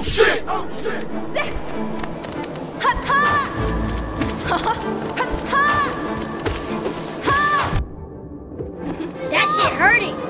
Oh shit! Oh shit! Ha ha! Ha ha! Ha ha! That shit hurting.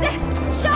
对肖